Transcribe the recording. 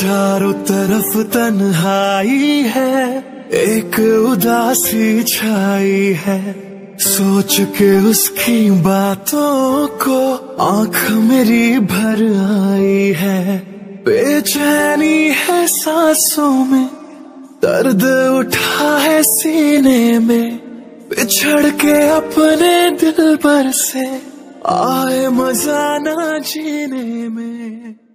चारों तरफ़ तन्हाई है, एक उदासी छाई है। सोच के उसकी बातों को आँख मेरी भर आई है। बेचैनी है सांसों में, दर्द उठा है सीने में। बिछड़ के अपने दिल पर से आए मज़ा ना जीने में।